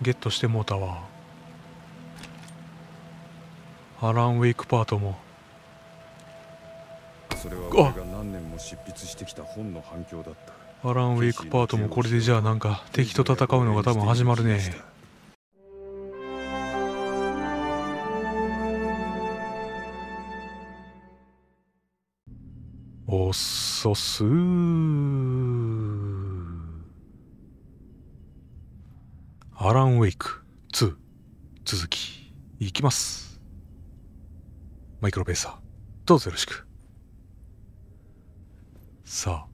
ゲットしてもうたわ。アラン・ウェイクパートも。それは俺が何年も執筆してきた本の反響だった。アラン・ウェイクパートもこれでじゃあなんか敵と戦うのが多分始まるね。おっそすアラン・ウェイク2続きいきます。マイクロベーサー。どうぞよろしく。さ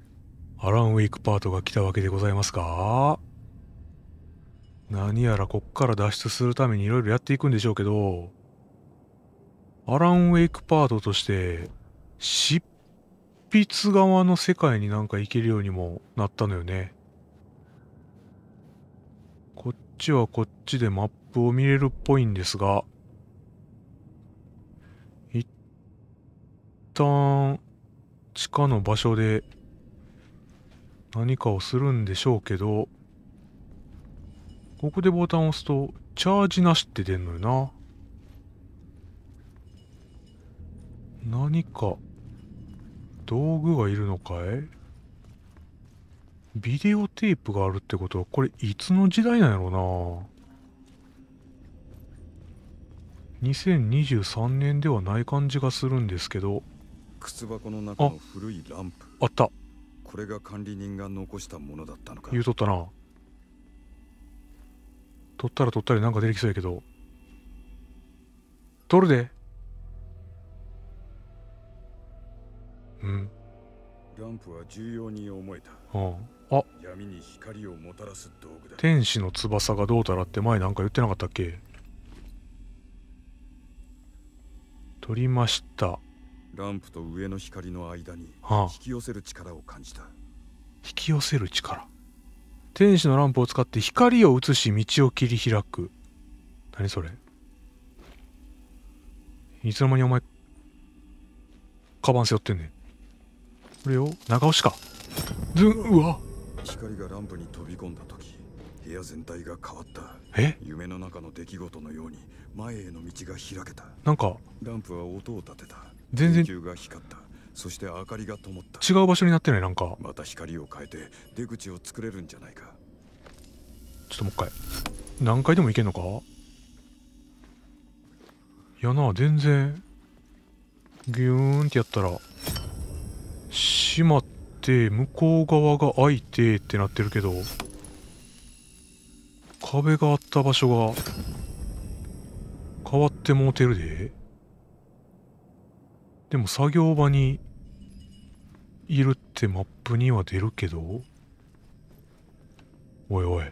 あアラン・ウェイクパートが来たわけでございますが何やらこっから脱出するためにいろいろやっていくんでしょうけどアラン・ウェイクパートとして執筆側の世界になんか行けるようにもなったのよね。ちはこっちでマップを見れるっぽいんですが一旦地下の場所で何かをするんでしょうけどここでボタンを押すとチャージなしって出んのよな。何か道具がいるのかい？ビデオテープがあるってことはこれいつの時代なんやろな。2023年ではない感じがするんですけど。靴箱の中の古いランプ。あった。これが管理人が残したものだったのか。言うとったな。取ったら取ったりなんか出てきそうやけど。取るで。うん。ランプは重要に思えた。うんあ。闇に光をもたらす道具だ。天使の翼がどうたらって前なんか言ってなかったっけ？取りました。ランプと上の光の間にはあ。引き寄せる力を感じた。引き寄せる力。天使のランプを使って光を映し道を切り開く。何それ？いつの間にお前カバン背負ってんねん。これを長押しか。ずんうわ光がランプに飛び込んだ時部屋全体が変わった。え？夢の中の出来事のように前への道が開けた。なんかランプは音を立てた。全然電球が光った。そして明かりが灯った。違う場所になってないなんか。また光を変えて出口を作れるんじゃないか。ちょっともう一回。何回でもいけんのか？いやな全然ギューンってやったら閉まって向こう側が開いてってなってるけど壁があった場所が変わってもうてるで。でも作業場にいるってマップには出るけど。おいおい。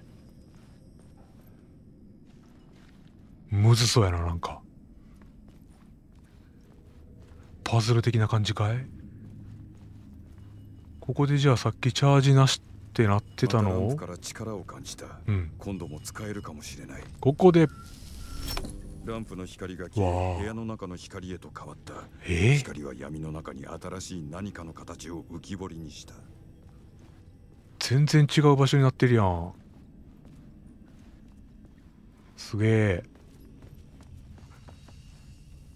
むずそうやななんか。パズル的な感じかい？ここでじゃあさっきチャージなしってなってたの？力を感じた。うん。今度も使えるかもしれない。ここで。ランプの光が消え部屋の中の光へと変わった。え？ー光は闇の中に新しい何かの形を浮き彫りにした。全然違う場所になってるやん。すげえ。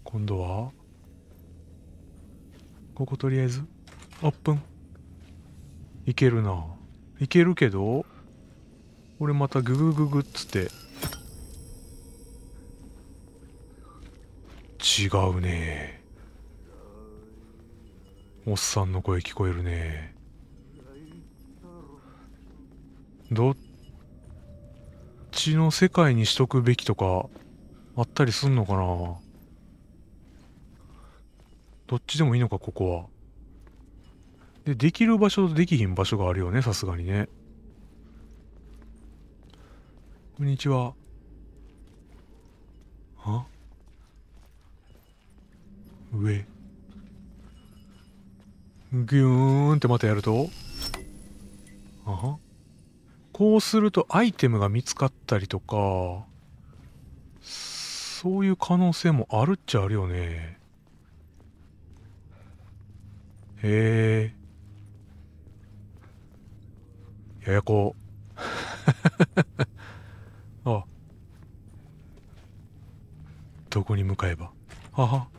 今度は？こことりあえず？オープンいけるな。いけるけど俺またググググっつって。違うね。おっさんの声聞こえるね。どっちの世界にしとくべきとかあったりすんのかな。どっちでもいいのかここは。でできる場所とできひん場所があるよねさすがにね。こんにちは。は？上。ギューンってまたやると？あは？こうするとアイテムが見つかったりとかそういう可能性もあるっちゃあるよね。へえややこあ。どこに向かえば。はは。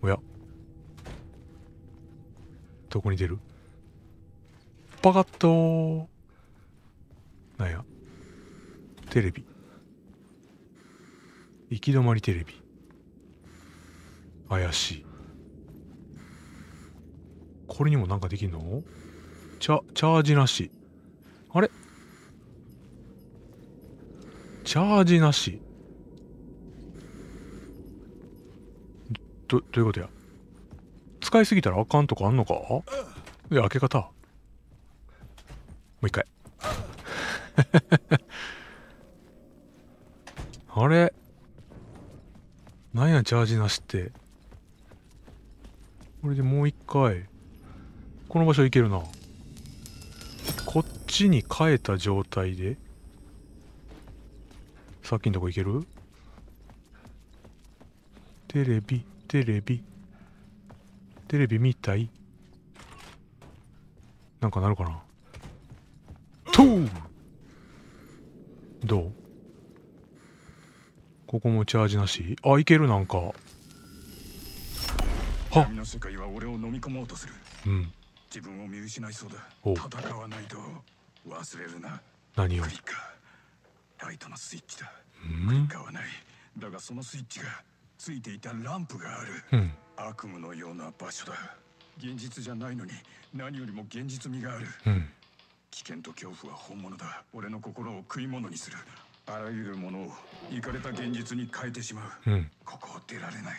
おや。どこに出る？パカッと。なんや。テレビ。行き止まりテレビ。怪しい。これにもなんかできんの？チャチャージなし。あれ？チャージなし。どどういうことや？使いすぎたらあかんとかあんのか？いや開け方。もう一回。あれ？なんやチャージなしって。これでもう一回。この場所行けるな。こっちに変えた状態で？さっきのとこ行ける？テレビテレビ。テレビ見たい？なんかなるかな？とう？どう？ここもチャージなし？あいけるなんか。は闇の世界は俺を飲み込もうとする。うん自分を見失いそうだ。お。戦わないと忘れるな。何を？クリライトのスイッチだ。うん。使わない。だがそのスイッチがついていたランプがある。うん。悪夢のような場所だ。現実じゃないのに何よりも現実味がある。うん。危険と恐怖は本物だ。俺の心を食い物にする。あらゆるものをイかれた現実に変えてしまう。うん。ここを出られない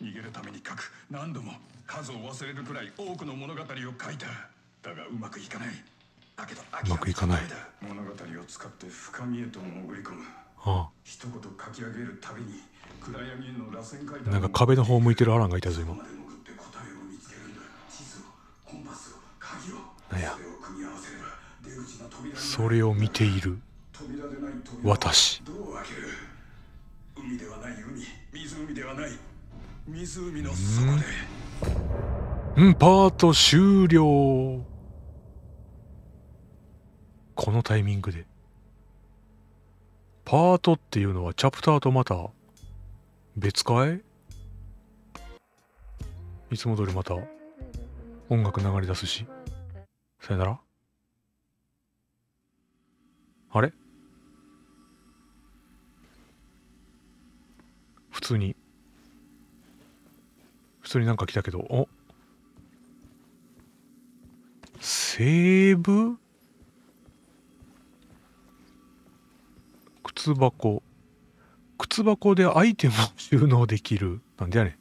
逃げるために書く。何度も数を忘れるくらい多くの物語を書いた。だがうまくいかない。だけどうまくいかない。物語を使って深みへと潜り込む。あ一言書き上げるたびに暗闇への螺旋階段あなんか壁の方向いてるアランがいたぞ今。なんや。それを見ている。私。どう開ける。海ではない海。湖ではない湖の底で。うんパート終了。このタイミングで。パートっていうのはチャプターとまた別かい？いつも通りまた音楽流れ出すし。さよなら。あれ？普通に普通になんか来たけどお？セーブ？靴箱。靴箱でアイテムを収納できる。なんでやねん。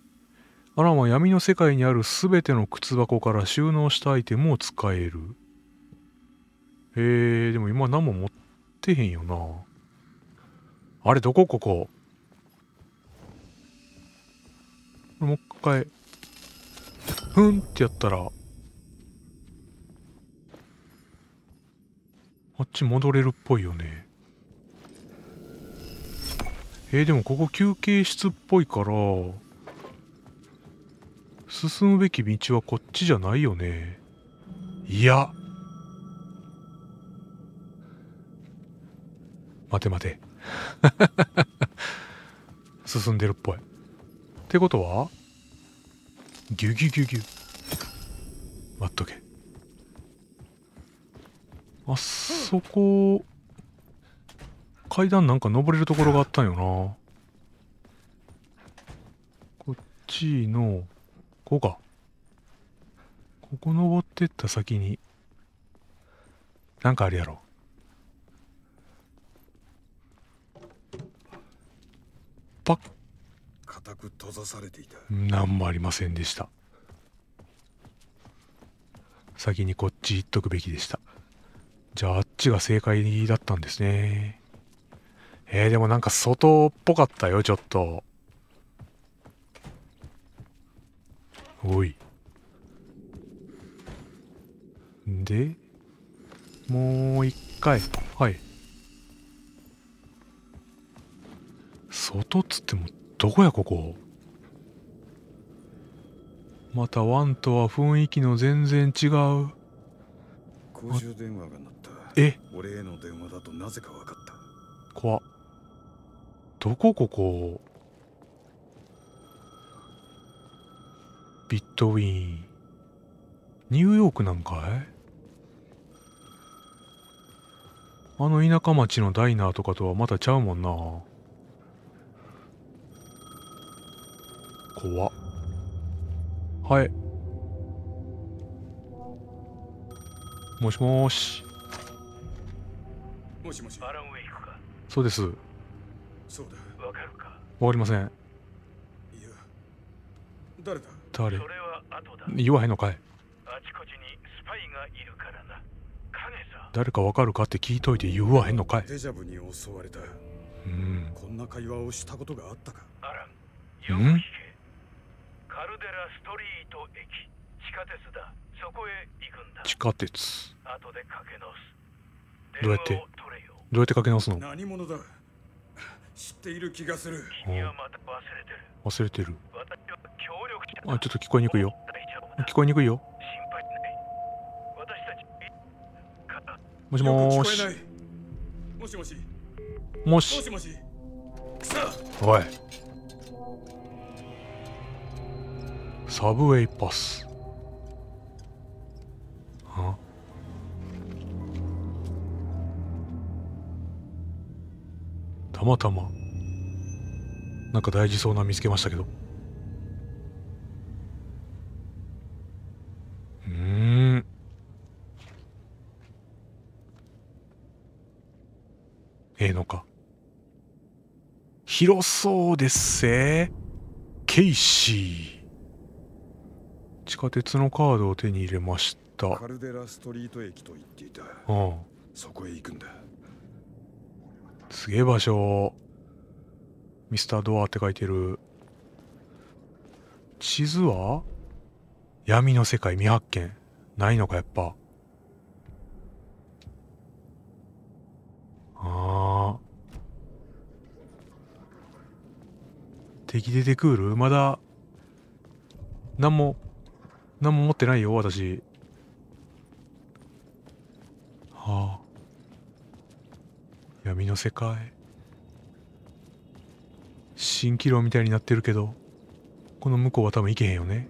アランは闇の世界にあるすべての靴箱から収納したアイテムを使える。へえでも今何も持ってへんよな。あれどこ？ここ。もう一回。ふんってやったらあっち戻れるっぽいよね。えーでもここ休憩室っぽいから進むべき道はこっちじゃないよね。いや。待て待て。進んでるっぽい。ってことはギュギュギュギュ。待っとけ。あそこ階段なんか登れるところがあったんよな。こっちのここか。ここ登ってった先になんかあるやろ。パッ固く閉ざされていた。なんもありませんでした。先にこっち行っとくべきでした。じゃああっちが正解だったんですね。えー、でもなんか外っぽかったよちょっと。おい。でもう一回。はい。外っつってもどこやここ？またワンとは雰囲気の全然違う。公衆電話が鳴ったえ？俺への電話だとなぜか分かった。怖っ。どこここ？ビットウィーン。ニューヨークなんかい？あの田舎町のダイナーとかとはまたちゃうもんな怖っ。はい。もしもーし。もしもし。アランウェイクか？そうです。わそうだ。わかるか？かりません。いや誰だ？誰？それは後だ。言わへんのかい。あちこちにスパイがいるからな。影さ誰かわかるかって聞いといて言わへんのかい。デジャブに襲われた。うん。こんな会話をしたことがあったか？アランよく聞けカルデラストリート駅。地下鉄だ。そこへ行くんだ。地下鉄。後でかけ直す。どうやって？電話を取れよ。どうやってかけ直すの？何者だ？知っている気がする。君はまた忘れてる。忘れてる。私は協力者だ。あちょっと聞こえにくいよ。聞こえにくいよ。心配ない。私たちかもしよもーし。もしもし。ももししもし。さおいサブウェイパスたまたまなんか大事そうな見つけましたけど。うん。ええのか。広そうですせケイシー。地下鉄のカードを手に入れました。カルデラストリート駅と言っていた。うん。そこへ行くんだ。すげえ場所。ミスタードアって書いてる。地図は？闇の世界未発見。ないのかやっぱ。ああ敵出てくる？まだ何も何も持ってないよ私。はあ。闇の世界。蜃気楼みたいになってるけどこの向こうは多分行けへんよね。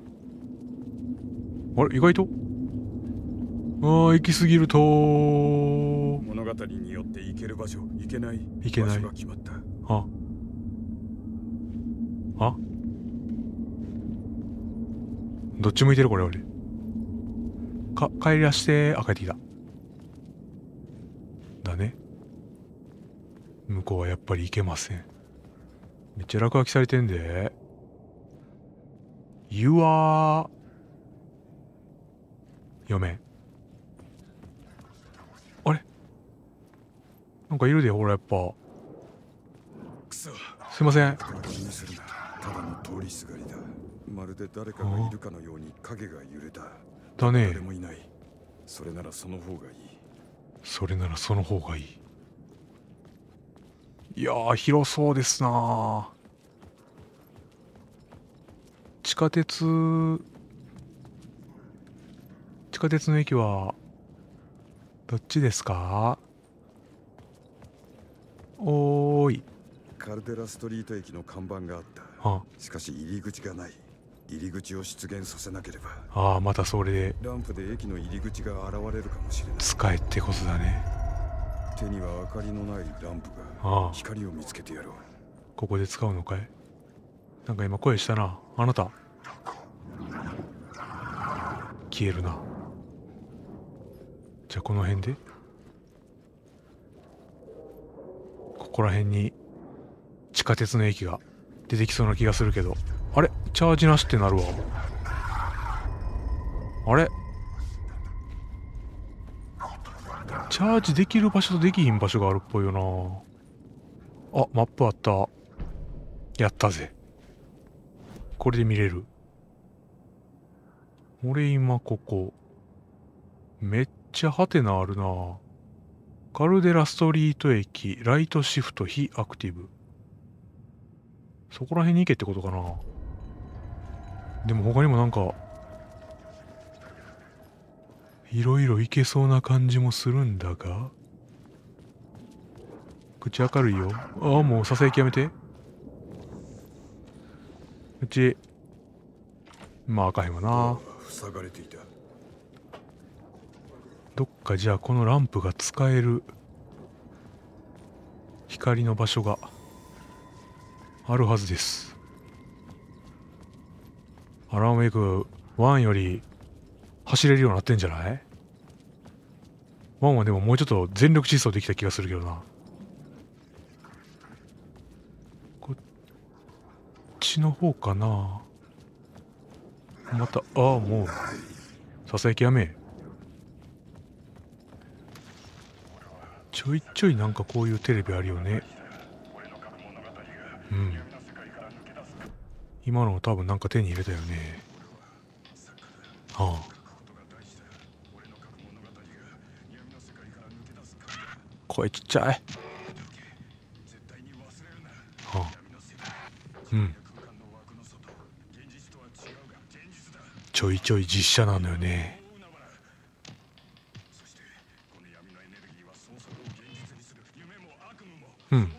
あれ？意外と？ああ行き過ぎると。物語によって行ける場所行けない行けない。場所が決まった。あ。あ？どっち向いてるこれ俺か帰らしてあ帰ってきただね。向こうはやっぱり行けません。めっちゃ落書きされてんで。You are 読めん。あれ？なんかいるでほらやっぱ。すいません。ただの通りすがりだまるで誰かがいるかのように影が揺れた。だね。誰もいない。それならその方がいい。それならその方がいい。いやー広そうですな。ー地下鉄。地下鉄の駅はどっちですか？おーい。カルデラストリート駅の看板があった。あ。しかし入り口がない入り口を出現させなければ。あーまたそれでランプで駅の入り口が現れるかもしれない。使えってことだね。手には明かりのないランプがああ。光を見つけてやろう。ここで使うのかい？なんか今声したな。あなた。消えるな。じゃあこの辺で？ここら辺に地下鉄の駅が出てきそうな気がするけどチャージなしってなるわ。あれ？チャージできる場所とできひん場所があるっぽいよな。あマップあった。やったぜ。これで見れる。俺今ここめっちゃハテナあるな。カルデラストリート駅ライトシフト非アクティブ。そこら辺に行けってことかな。でも他にもなんかいろいろ行けそうな感じもするんだが。口明るいよ。ああもうささやきやめて。うちまああかへんわな塞がれていた。どっかじゃあこのランプが使える。光の場所があるはずですアランウェイク1より走れるようになってんじゃない？1はでももうちょっと全力疾走できた気がするけどな。こっちの方かな。またああもう。ささやきやめ。ちょいちょいなんかこういうテレビあるよね。うん。今の多分なんか手に入れたよね。はあ。声ちっちゃい。はあ。うん。ちょいちょい実写なのよね。うん。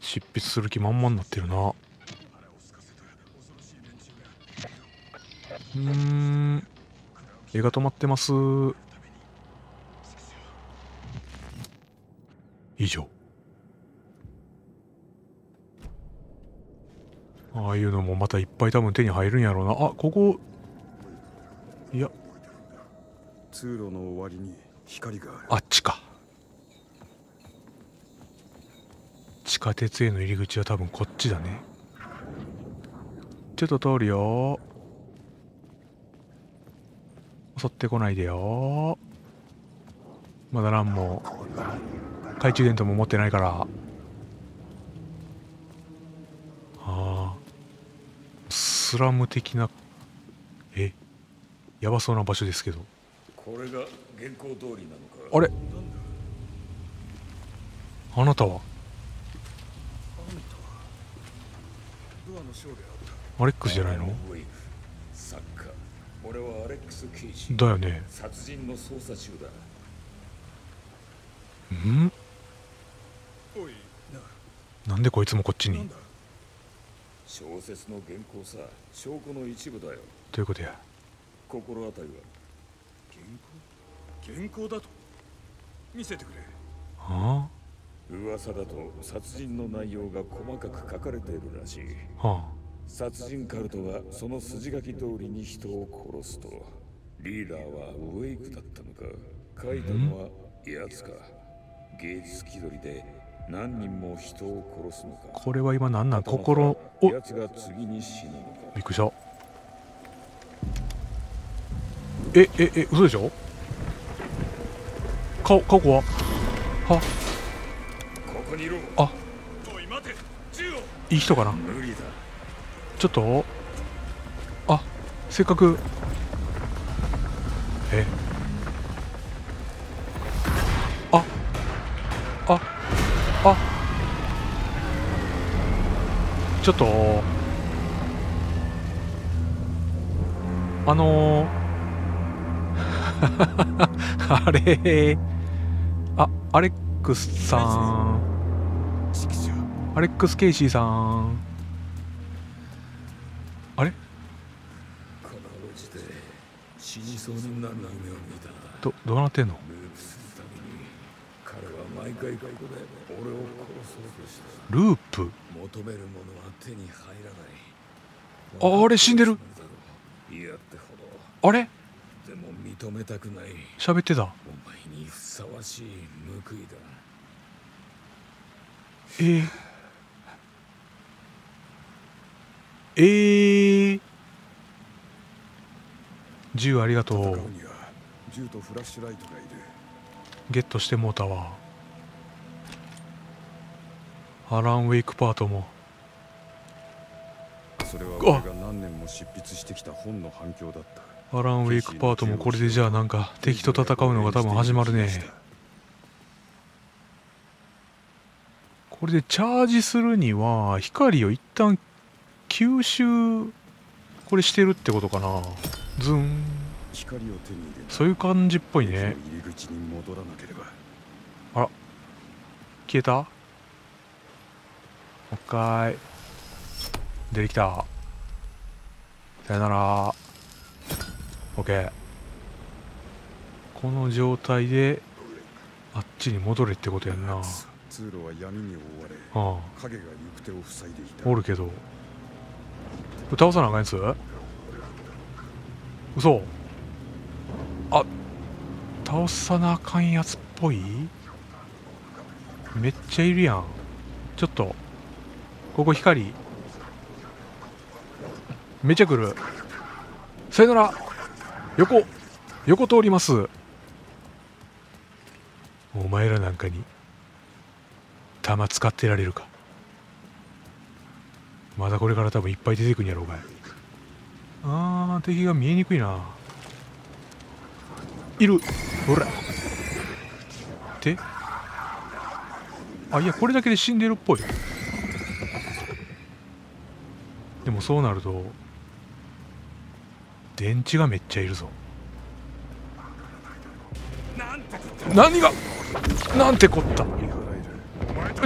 執筆する気満々になってるな。うーん。絵が止まってます。以上。ああいうのもまたいっぱい多分手に入るんやろうな。あここ。いや。通路の終わりに光がある。あっちか。地下鉄への入り口は多分こっちだね。ちょっと通るよ襲ってこないでよ。まだ何も懐中電灯も持ってないから。ああスラム的なえ？やばそうな場所ですけど。これが原稿通りなのか？あれ？あなたは？ドアレックスじゃないの？俺はアレックス・ケイジだよね殺人の捜査中だ。ん？あったおい。ななんでこいつもこっちに？小説の原稿さ証拠の一部だよ。ということや？心当たりは？原稿？原稿だと？見せてくれ。は噂だと殺人の内容が細かく書かれているらしい。あ。は殺人カルトがその筋書き通りに人を殺すと。リーダーはウェイクだったのか。書いたのは奴か。芸術気取りで何人も人を殺すのか。あこれは今なんなん心おびっ奴が次に死ぬのか。くりした。えええ嘘でしょ？顔顔怖は？ここにいろ。あ。いい人かな？無理だちょっと。あせっかく。え？あああ。ちょっと。あのー。あれ？あアレックスさん。アレックス・ケイシーさん。死にそうになる夢を見たどどうなってんの？彼は毎回ここで俺を殺そうとしたループ？求めるものは手に入らないああれ死んでる？いやってほあれ？でも認めたくない喋ってた？お前にふさわしい報いだえー、えー、銃ありがとう。銃とフラッシュライトがいる。ゲットしてもうたわ。アラン・ウェイクパートも。それは俺が何年も執筆してきた本の反響だった。アラン・ウェイクパートもこれでじゃあなんか敵と戦うのが多分始まるね。これでチャージするには光を一旦吸収これしてるってことかなズン。そういう感じっぽいね。駅の入り口に戻らなければ。消えた？もう一回。出てきた。さよなら。OK この状態であっちに戻れってことやんな。通路は闇に覆われあ影が行く手を塞いでいた。あおるけど。倒さなあかんやつ？嘘。あ倒さなあかんやつっぽい？めっちゃいるやん。ちょっとここ光。めっちゃ来る。さよなら。横横通ります。お前らなんかに弾使ってられるか。まだこれから多分いっぱい出てくんやろうがいあー敵が見えにくいな。いる。ほら。で。あいやこれだけで死んでるっぽい。でもそうなると電池がめっちゃいるぞ。何がなんてこった。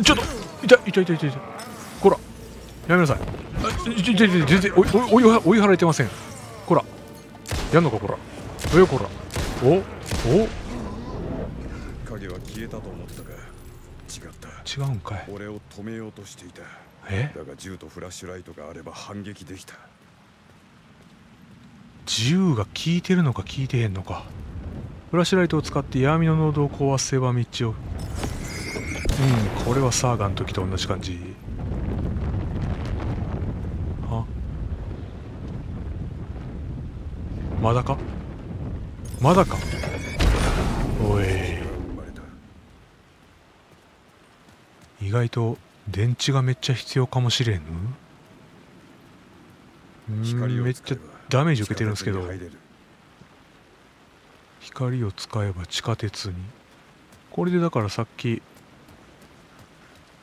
ちょっと痛い痛い痛い痛い痛い。こらやめなさい全然おいおい追い追い払えてませんこらやんのかこらおよこらおお影は消えたと思ったが違った違うんかい俺を止めようとしていたえだが銃とフラッシュライトがあれば反撃できた銃が効いてるのか効いてへんのかフラッシュライトを使って闇の濃度を壊せば道をうんこれはサーガンの時と同じ感じあまだか？まだか？おい。意外と電池がめっちゃ必要かもしれんうんめっちゃダメージ受けてるんですけど。光を使えば地下鉄に。これでだからさっき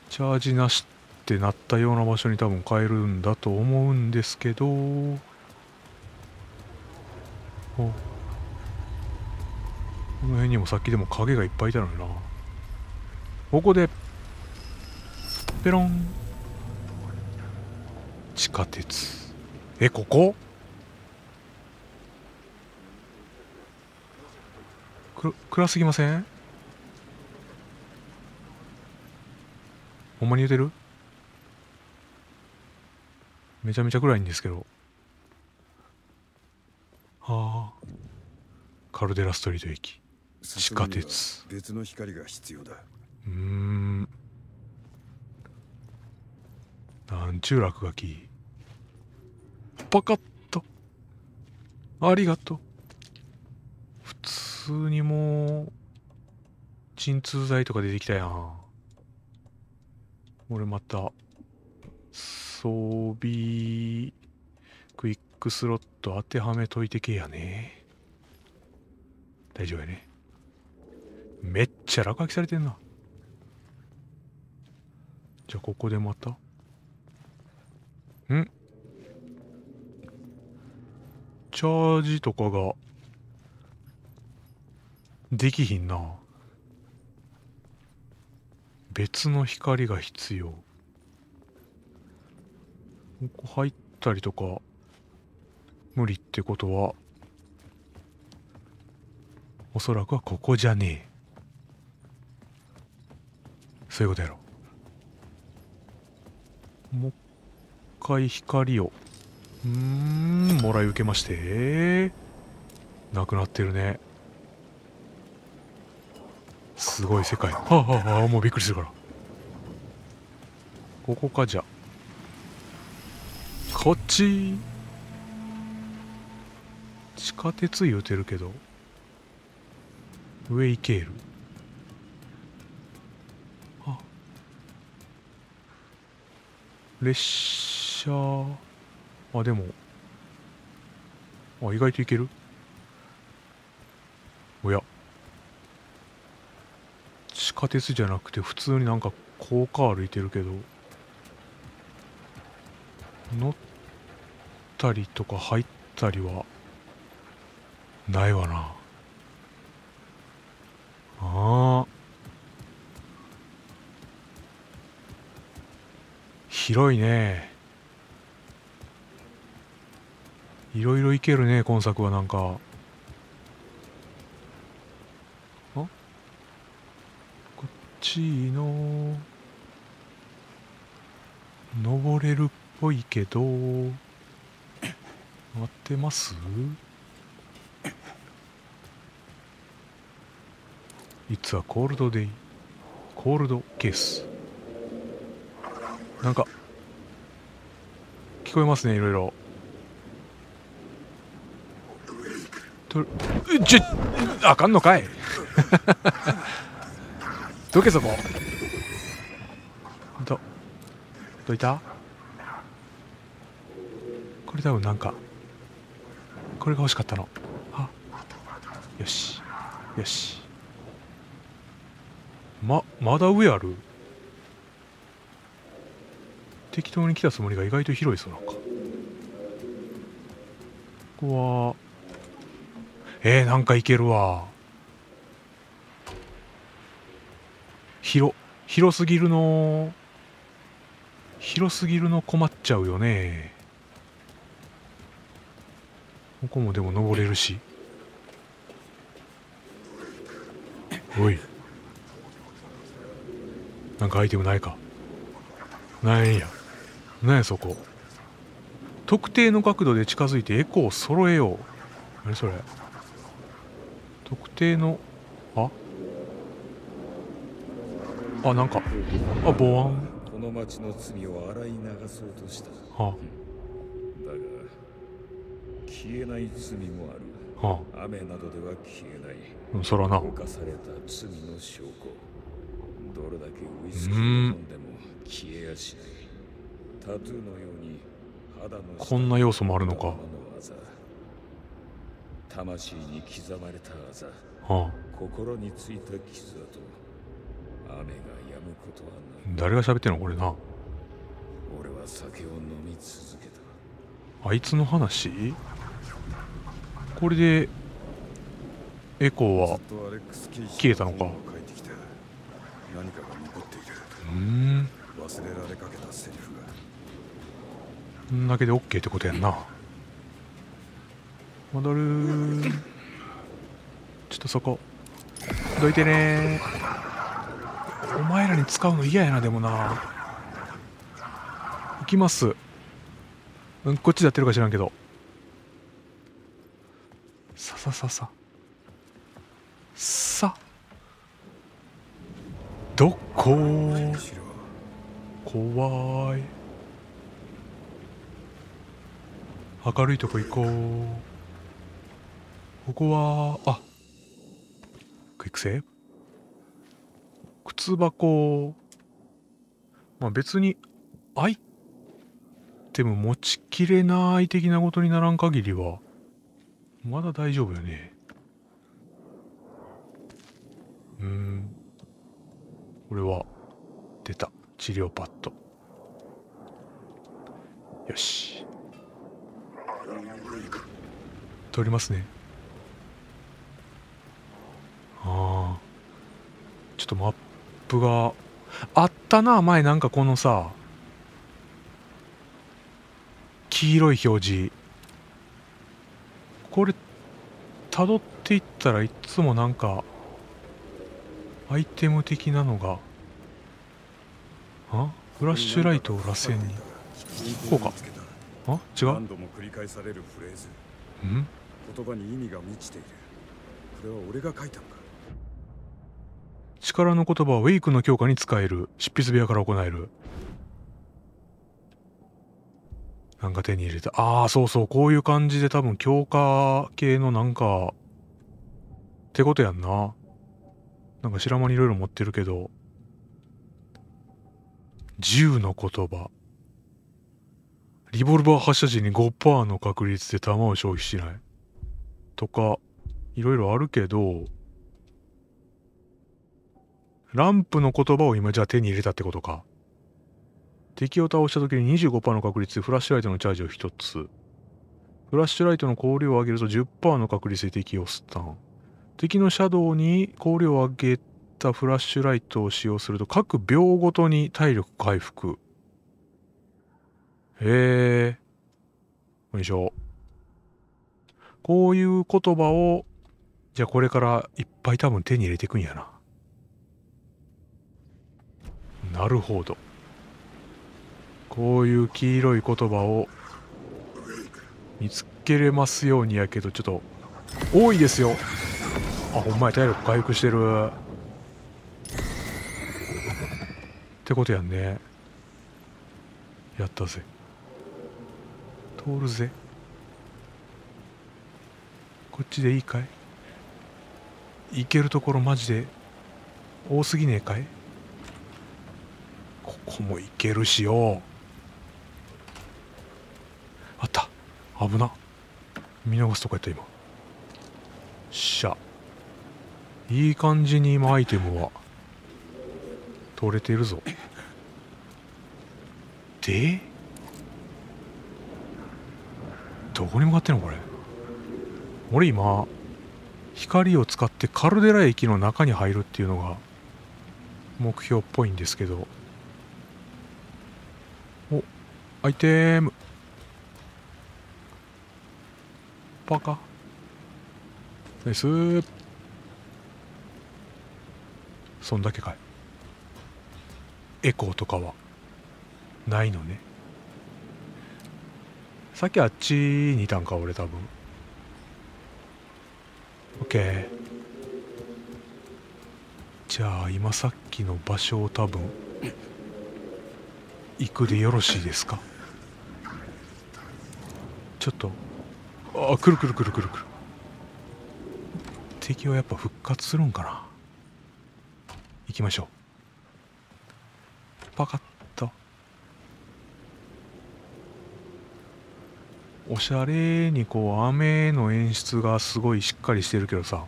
チャージなしってなったような場所に多分変えるんだと思うんですけど。おこの辺にもさっきでも影がいっぱいいたのにな。ここでペロン。地下鉄。えここ？く暗すぎません？ほんまに言うてる？めちゃめちゃ暗いんですけど。あ。カルデラストリート駅。地下鉄。別の光が必要だ。うーん。なんちゅう落書き。パカッと。ありがとう。普通にもう鎮痛剤とか出てきたやん。俺また装備クイックスロット当てはめといてけやね。大丈夫やね。めっちゃ落書きされてんな。じゃあここでまた。ん？チャージとかが。できひんな。別の光が必要。ここ入ったりとか。無理ってことはおそらくはここじゃねえ。そういうことやろ。もう一回光をうんもらい受けましてなくなってるね。すごい世界。はあ、はああ、もうびっくりするから。ここかじゃ。こっち。下鉄言うてるけど上行ける。あ。列車。あでも。あ意外といける。おや。地下鉄じゃなくて普通になんか高架歩いてるけど乗ったりとか入ったりはないわな。ああ広いね。いろいろいけるね今作はなんか。あ？こっちの。登れるっぽいけど。待ってます？いつはコールドデイコールドケース。なんか聞こえますねいろいろ。とちょあかんのかい？どけそこ。どどいた？これ多分なんかこれが欲しかったの。あよしよし。まだ上ある？適当に来たつもりが意外と広いそうなんか。ここはえー、なんかいけるわ。広広すぎるの。広すぎるの困っちゃうよね。ここもでも登れるし。おい。なんかアイテムないか。なんや。なんやそこ。特定の角度で近づいてエコーを揃えよう。何それ。特定のあ？あなんか。あボワン。この町の罪を洗い流そうとした。だはが消えない罪もある。あ。は雨などでは消えない。あうんそらな。犯された罪の証拠どれだけウイスキーを飲んでも消えやしないタトゥーのように肌の下こんな要素もあるのか。魂に刻まれたあざはあ。心についた傷跡雨が止むことはない。誰が喋ってんの？これな。俺は酒を飲み続けた。あいつの話？これでエコーは消えたのか何かが残っているうん。忘れられかけたセリフが。こんだけで OK ってことやんな。戻る。ちょっとそこ。どいてね。お前らに使うの嫌やなでもな。行きます。うんこっちでやってるか知らんけど。ささささ。さ。どこ？怖い。明るいとこ行こう。ここはあクイックセ靴箱。まあ別にアイテム持ちきれない的なことにならん限りはまだ大丈夫よね。うん。これは出た。治療パッド。よし。通りますね。ああちょっとマップが。あったな前なんかこのさ。黄色い表示。これ辿っていったらいつもなんかアイテム的なのがあ？フラッシュライトを螺旋に。こうか。あ？違う？何度も繰り返されるフレーズ。ん？言葉に意味が満ちている。これは俺が書いたのか？力の言葉はウェイクの強化に使える。執筆部屋から行える。なんか手に入れたああそうそう。こういう感じで多分強化系のなんかってことやんななんか白間にいろいろ持ってるけど銃の言葉リボルバー発射時に5%の確率で弾を消費しないとかいろいろあるけどランプの言葉を今じゃあ手に入れたってことか。敵を倒した時に25%の確率でフラッシュライトのチャージを1つ。フラッシュライトの光量を上げると10%の確率で敵をスタン。敵のシャドウに光量を上げたフラッシュライトを使用すると各秒ごとに体力回復。へえ。よいしょ。こういう言葉をじゃあこれからいっぱい多分手に入れていくんやななるほどこういう黄色い言葉を見つけれますようにやけどちょっと多いですよあほんまや体力回復してる。ってことやんね。やったぜ。通るぜ。こっちでいいかい？行けるところマジで多すぎねえかい？ここも行けるしよ。あった。危な。見逃すとこやった今。しゃ。いい感じに今アイテムは取れてるぞ。で？どこに向かってんのこれ？俺今光を使ってカルデラ駅の中に入るっていうのが目標っぽいんですけど。おアイテム。パカ。ナイス。そんだけかい。エコーとかはないのね。さっきあっちにいたんか俺多分。OK じゃあ今さっきの場所を多分行くでよろしいですか？ちょっとあくるくるくるくるくる。敵はやっぱ復活するんかな？きましょう。パカッと。おしゃれにこう雨の演出がすごいしっかりしてるけどさ。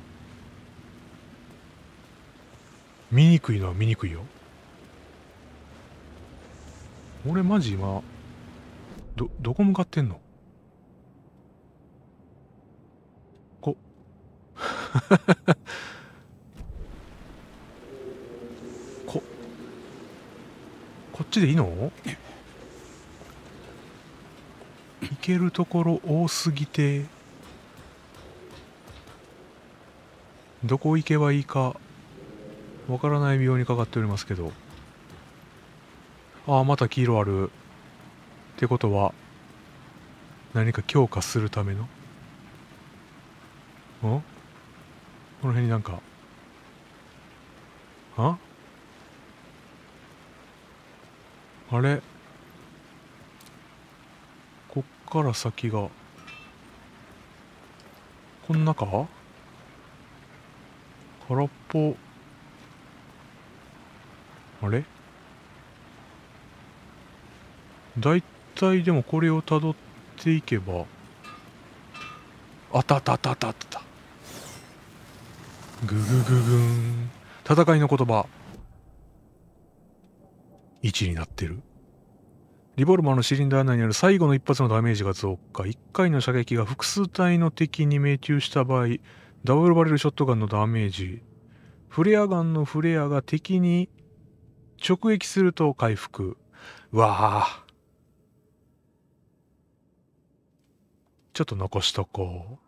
見にくいのは見にくいよ。俺マジ今どどこ向かってんの？こここっちでいいの？行けるところ多すぎて。どこ行けばいいかわからない病にかかっておりますけど。ああまた黄色ある。ってことは何か強化するための？ん？この辺になんかあ？あれ？こっから先が。こん中？空っぽ。あれ？だいたいでもこれをたどっていけば。あったあったあったあったあった。ググググン。戦いの言葉。1になってる。リボルバーのシリンダー内にある最後の一発のダメージが増加。1回の射撃が複数体の敵に命中した場合ダブルバレルショットガンのダメージ。フレアガンのフレアが敵に直撃すると回復。うわあ。ちょっと残しとこう。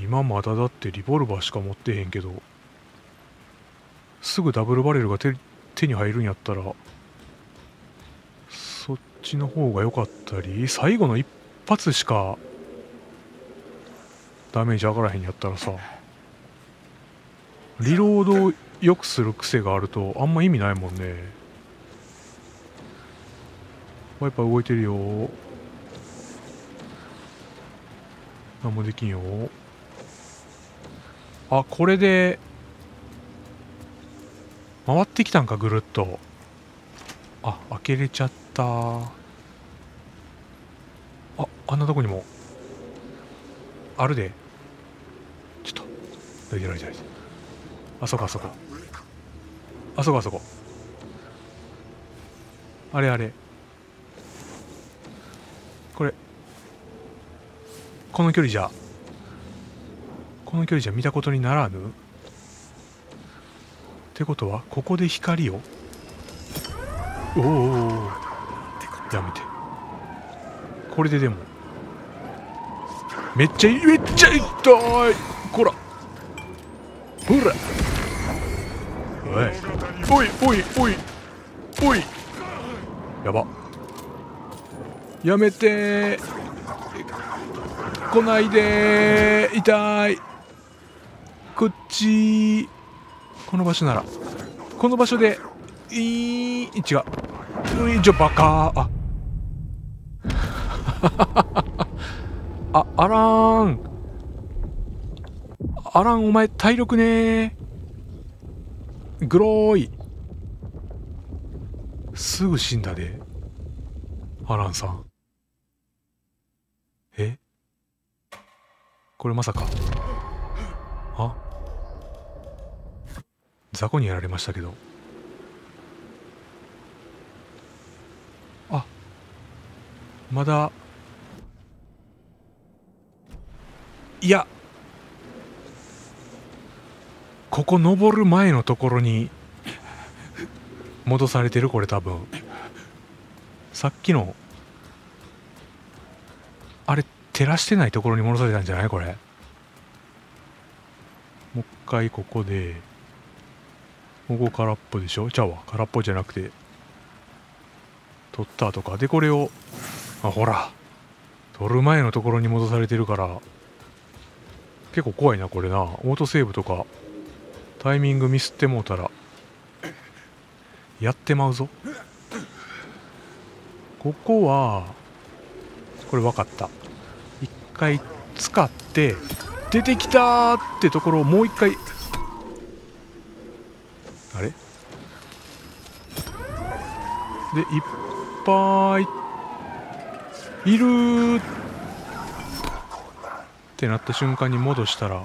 今まだだってリボルバーしか持ってへんけど。すぐダブルバレルが手手に入るんやったらそっちの方が良かったり最後の一発しかダメージ上がらへんやったらさリロードをよくする癖があるとあんま意味ないもんね。ワイパー動いてるよ。何もできんよ。あこれで回ってきたんかぐるっと。あ開けれちゃった。ああんなとこにも。あるで。ちょっとどいてどいてあそこあそこ。あそこあそこ。あれあれ。これ。この距離じゃ。この距離じゃ見たことにならぬ？ってことはここで光を？おおやめて。これででも。めっちゃめっちゃ痛い。こら。ほら。おい。おいおいおい。おい。やば。やめて。来ないで痛い。こっちこの場所なら。この場所でいい違う。ういじゃバカ。あ。あアラン。アランお前体力ね。グローイすぐ死んだで。アランさん。え？これまさか。雑魚にやられましたけど。あまだ。いや。ここ登る前のところに。戻されてるこれ多分。さっきの。あれ照らしてないところに戻されたんじゃないこれ。もう一回ここで。ここ空っぽでしょ？ちゃうわ空っぽじゃなくて。取ったとか。でこれをあほら取る前のところに戻されてるから。結構怖いなこれな。オートセーブとかタイミングミスってもうたら。やってまうぞ。ここはこれ分かった。一回使って出てきたってところをもう一回あれででいっぱいいるってなった瞬間に戻したら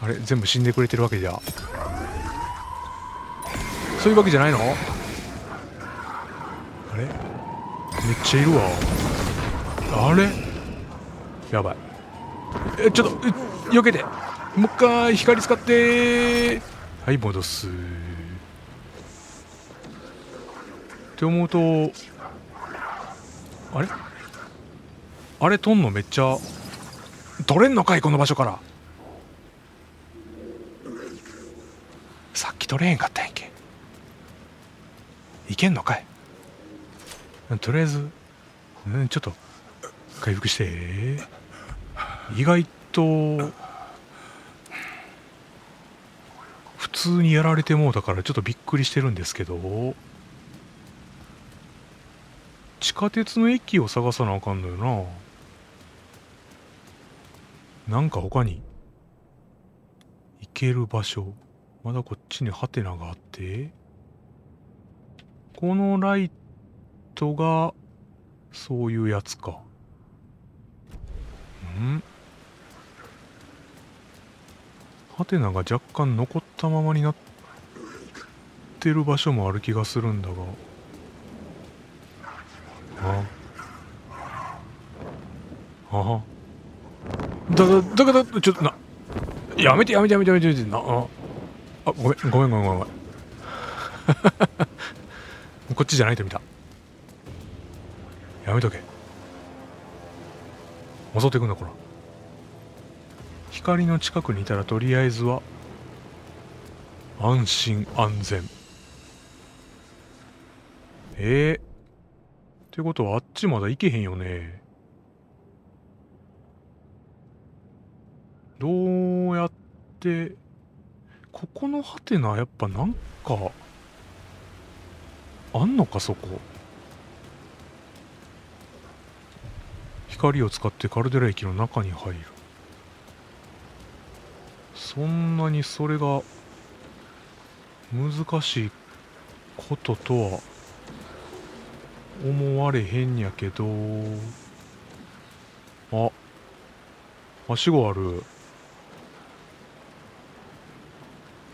あれ全部死んでくれてるわけじゃ。そういうわけじゃないの？あれ？めっちゃいるわ。あれ？やばい。えちょっと避けて。もう一回光使ってはい戻すって思うとあれ？あれ取んのめっちゃ取れんのかいこの場所から。さっき取れへんかったんやんけ？いけんのかい？とりあえず、うん、ちょっと回復して。意外と普通にやられてもうだからちょっとびっくりしてるんですけど。地下鉄の駅を探さなあかんのよな。なんか他に行ける場所まだこっちにハテナがあってこのライトがそういうやつか。ん？ハテナが若干残ったままになってる場所もある気がするんだが。あ。あだだだからちょっとな。やめてやめてやめてやめてやめてな。あ。あごめんごめんごめんごめんごめん。こっちじゃないと見た。やめとけ。襲ってくんだこら。光の近くにいたらとりあえずは安心安全。えー、ってことはあっちまだ行けへんよね。どうやってここのハテナやっぱなんかあんのかそこ。光を使ってカルデラ駅の中に入る。そんなにそれが難しいこととは思われへんやけど。あ。はしごある。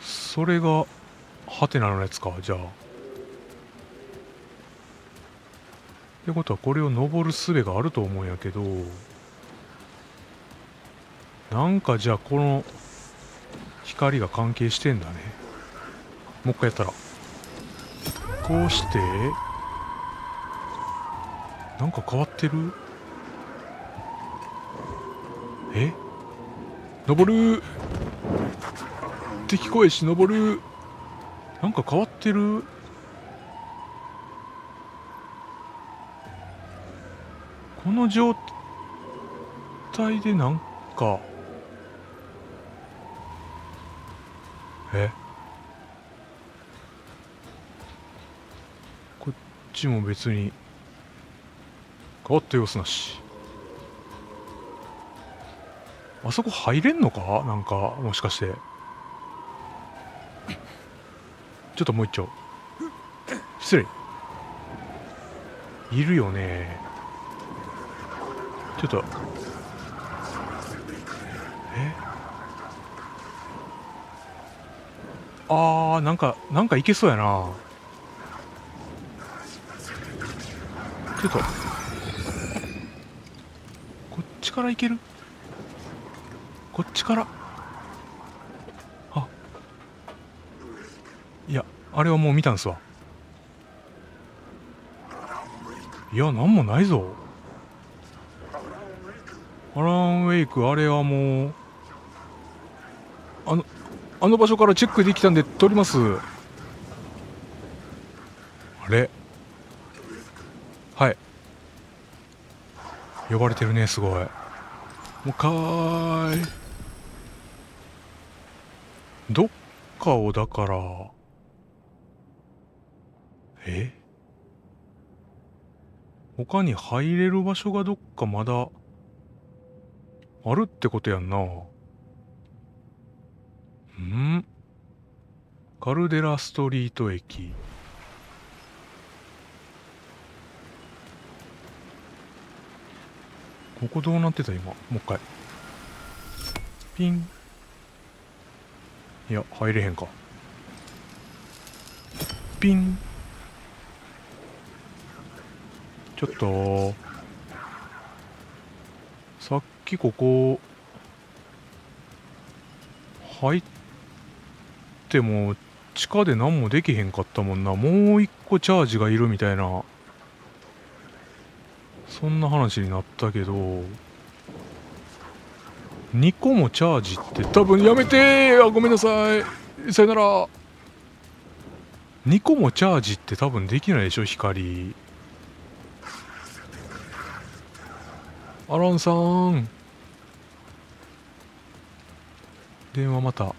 それが。ハテナのやつかじゃあ。ってことはこれを登る術があると思うんやけど。なんかじゃあこの。光が関係してんだね。もう一回やったら。こうして。なんか変わってる？え？登る？敵声し登る？なんか変わってる？この状態でなんか？え？こっちも別に。変わった様子なし。あそこ入れんのか？なんかもしかして。ちょっともう一丁。失礼。いるよね。ちょっと。え？あーなんかなんかいけそうやな。ちょっとこっちからいける？こっちから？あ。いやあれはもう見たんすわ。いやなんもないぞ。アランウェイクあれはもう。あのあの場所からチェックできたんで撮ります。あれ？はい。呼ばれてるねすごい。うかーい。どっかをだから。え？他に入れる場所がどっかまだ。あるってことやんな。ん？カルデラストリート駅。ここどうなってた今？もう一回。ピン。いや入れへんか。ピン。ちょっと。さっきここ。入っても地下で何もできへんかったもんな。もう一個チャージがいるみたいな。そんな話になったけど2個もチャージって多分やめて！あごめんなさい。さよなら。2個もチャージって多分できないでしょ？光。アランさん。電話また。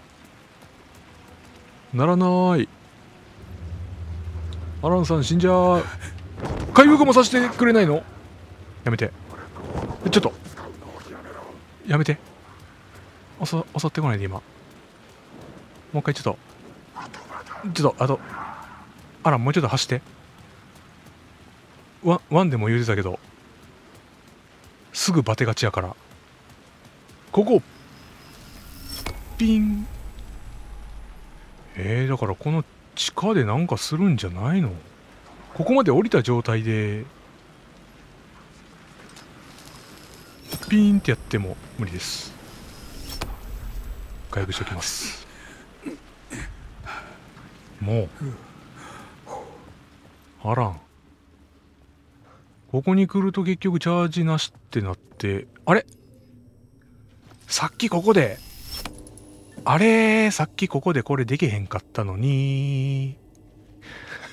ならない。アランさん死んじゃう。回復もさせてくれないの？やめて。ちょっと。やめて。襲襲ってこないで今。もう一回ちょっと。ちょっとあとあらもうちょっと走って。ワワンでも言うてたけど。すぐバテがちやから。ここ。ピン。えー、だからこの地下でなんかするんじゃないの？ここまで降りた状態でピーンってやっても無理です。回復しておきます。もう。あらん。ここに来ると結局チャージなしってなって。あれ？さっきここで。あれ？さっきここでこれできへんかったのに。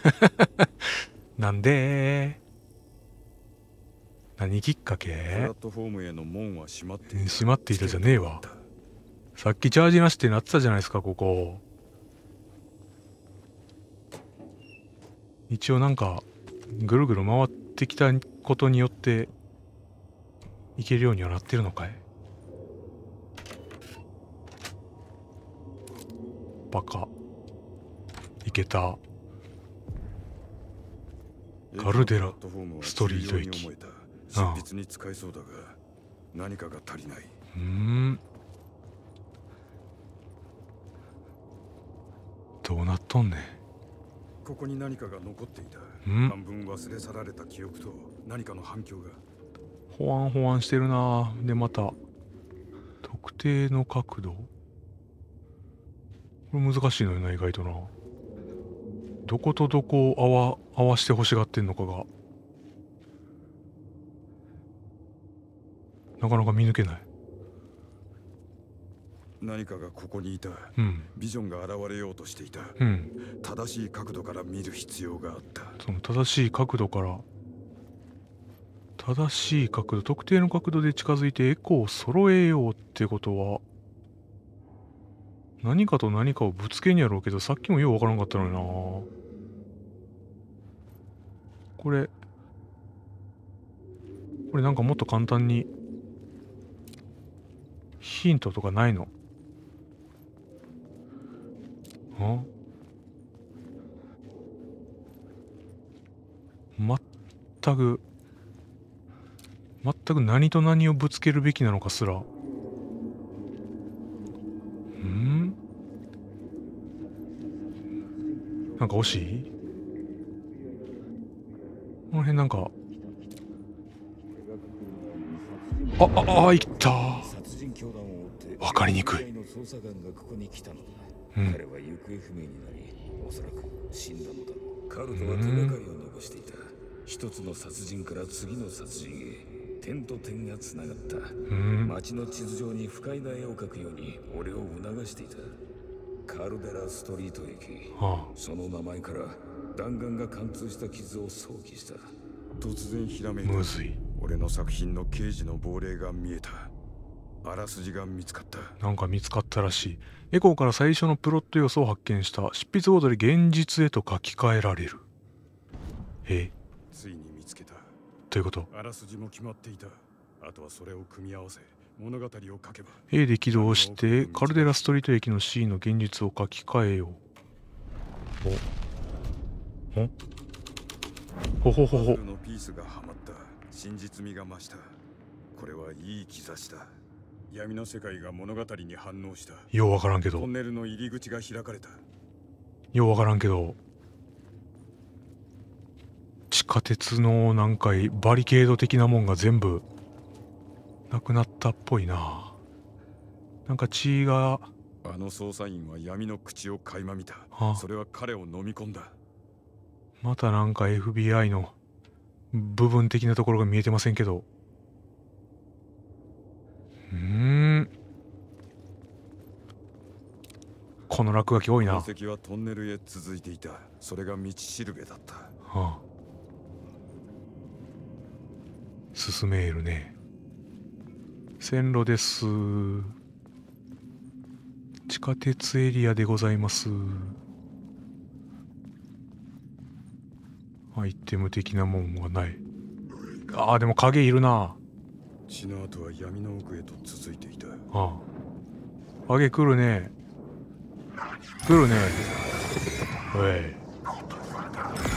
なんで？何きっかプラけットフォームへの門は閉まっていた。閉まっていたじゃねえわ。さっきチャージなしってなってたじゃないですかここ。一応なんかぐるぐる回ってきたことによっていけるようにはなってるのかい？バカ。いけた。カルデラストリート駅執筆に使えそうだが何かが足りない。うーん。どうなっとんねん。ここに何かが残っていた。ん。半分忘れ去られた記憶と何かの反響が。ほわんほわんしてるな。でまた特定の角度。これ難しいのよな意外とな。どことどこを合わ合わして欲しがってんのかがなかなか見抜けない。何かがここにいた。うん。ビジョンが現れようとしていた。うん。正しい角度から見る必要があった。その正しい角度から正しい角度特定の角度で近づいてエコーを揃えようってことは何かと何かをぶつけんやろうけどさっきもようわからんかったのにな。これこれなんかもっと簡単にヒントとかないの？あ？全く全く何と何をぶつけるべきなのかすら。ん？なんか惜しい？この辺なんか。あああいった。殺人狂団を追ってわかりにくい。捜査官がここに来たのだ、うん。彼は行方不明になりおそらく死んだのだカルトは手がかりを残していた。一つの殺人から次の殺人へ点と点がつながった。うん。街の地図上に不快な絵を描くように俺を促していた。カルデラストリート駅。あその名前から弾丸が貫通した傷を想起した。突然ひらめあいた。むずい俺の作品の刑事の亡霊が見えたあらすじが見つかった。なんか見つかったらしい。エコーから最初のプロット要素を発見した執筆ごとで現実へと書き換えられる。え？ついに見つけた。ということ？あらすじも決まっていた。あとはそれを組み合わせ物語を書けば A で起動してカルデラストリート駅の C の現実を書き換えよう。お？ほほほほほ。パズルのピースがはまった。真実味が増した。これはいい兆しだ闇の世界が物語に反応した。ようわからんけど。トンネルの入り口が開かれた。ようわからんけど地下鉄のなんかバリケード的なもんが全部なくなったっぽいな。なんか血があの捜査員は闇の口を垣間見た。あ。それは彼を飲み込んだ。またなんか FBI の部分的なところが見えてませんけどうーん。この落書き多いな、は痕跡はトンネルへ続いていた。それが道しるべだった。あ、進めるね。線路です。地下鉄エリアでございます。アイテム的なもんはない。あーでも影いるな血の跡は闇の奥へと続いていた。ああ。影来るね。来るね。おい。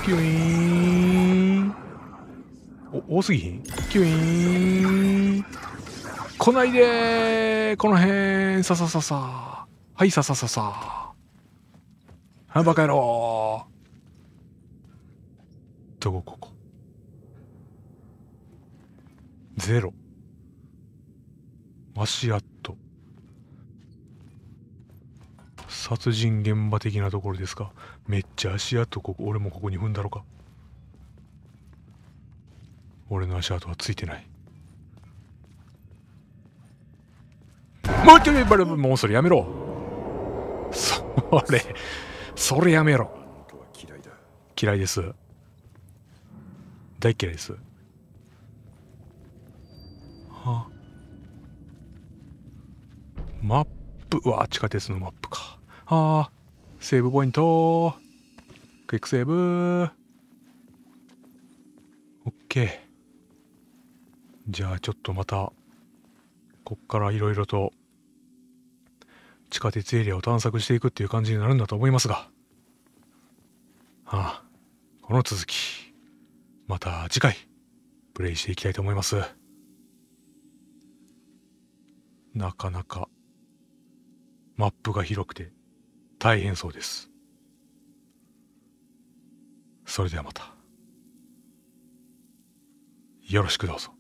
ピュイーン。お多すぎひん？キュイーン。来ないで。この辺。ささささ。はいささささ。はバカ野郎どこここ？ゼロ。足跡。殺人現場的なところですか？めっちゃ足跡ここ俺もここに踏んだろか？俺の足跡はついてない。もう一回バレもうそれやめろ。それそれやめろ。嫌いです。大嫌いです。はあ？マップ。うわ地下鉄のマップか。はあセーブポイント。クイックセーブ。オッケー。じゃあちょっとまたこっからいろいろと地下鉄エリアを探索していくっていう感じになるんだと思いますが。ああこの続きまた次回プレイしていきたいと思います。なかなかマップが広くて大変そうです。それではまた。よろしくどうぞ。